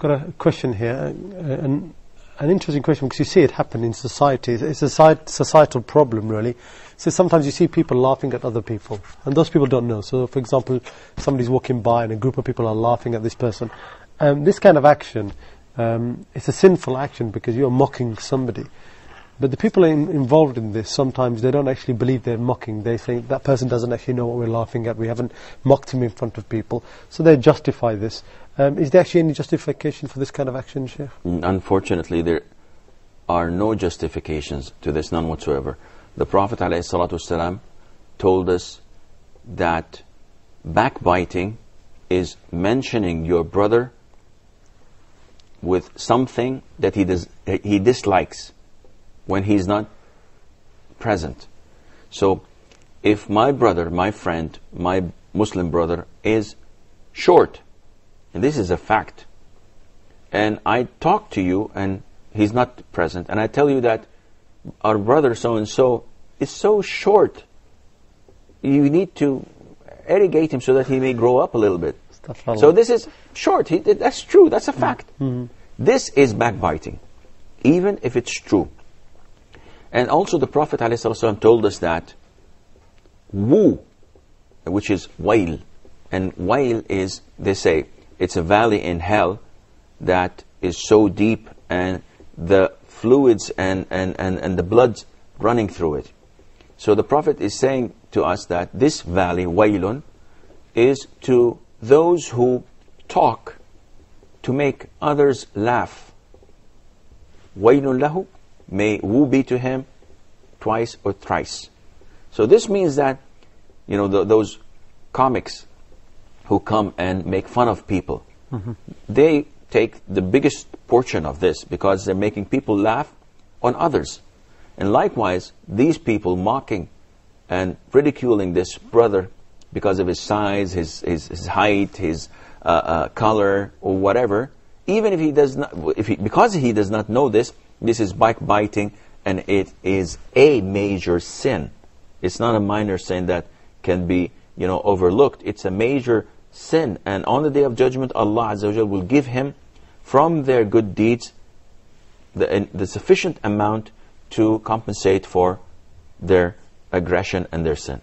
I've got a question here, uh, an, an interesting question because you see it happen in society. It's a societal problem, really. So sometimes you see people laughing at other people, and those people don't know. So, for example, somebody's walking by and a group of people are laughing at this person. Um, this kind of action, um, it's a sinful action because you're mocking somebody. But the people in, involved in this, sometimes they don't actually believe they're mocking. They think that person doesn't actually know what we're laughing at. We haven't mocked him in front of people. So they justify this. Um, is there actually any justification for this kind of action, Sheikh? Unfortunately, there are no justifications to this, none whatsoever. The Prophet ﷺ told us that backbiting is mentioning your brother with something that he, he dislikes when he's not present. So, if my brother, my friend, my Muslim brother is short, and this is a fact, and I talk to you and he's not present, and I tell you that our brother so and so is so short, you need to irrigate him so that he may grow up a little bit. So this is short. He, that's true. That's a fact. Mm-hmm. This is backbiting, even if it's true. And also the Prophet ﷺ told us that Wu, which is Wail, and Wail is, they say, it's a valley in hell that is so deep and the fluids and, and, and, and the blood running through it. So the Prophet is saying to us that this valley, Wailun, is to those who talk to make others laugh. Wailun lahu, may Wu be to him twice or thrice. So this means that, you know, the, those comics who come and make fun of people, Mm-hmm. they take the biggest portion of this because they're making people laugh on others. And likewise, these people mocking and ridiculing this brother because of his size, his, his, his height, his uh, uh, color, or whatever, even if he does not, if he, because he does not know this, this is backbiting and it is a major sin. It's not a minor sin that can be, you know, overlooked. It's a major sin. And on the day of judgment, Allah Azza will give him from their good deeds the, the sufficient amount to compensate for their aggression and their sin.